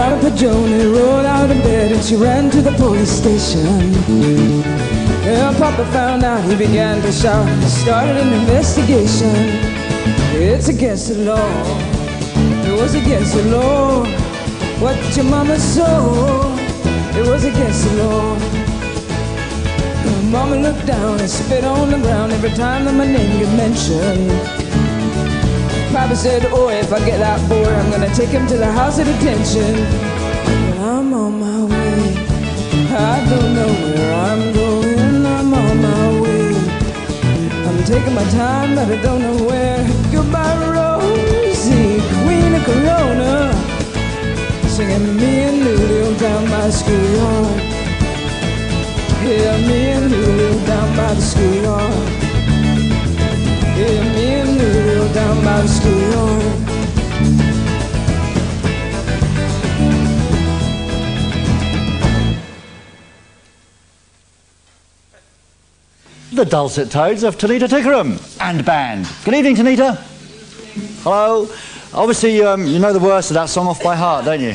Mama Joni rolled out of bed and she ran to the police station. And Papa found out, he began to shout and started an investigation. It's against the law. It was against the law. What your mama saw, it was against the law. Mama looked down and spit on the ground every time that my name get mentioned. Papa said, oh, if I get that boy, I'm gonna take him to the house of detention. But I'm on my way. I don't know where I'm going. I'm on my way. I'm taking my time, but I don't know where. Goodbye, Rosie, Queen of Corona. Singing me and Lulu down the schoolyard. Yeah, me by the. Yeah, me and down by the. The dulcet tones of Tanita Tikaram and band. Good evening, Tanita. Hello. Obviously, um, you know the words of that song off by heart, don't you?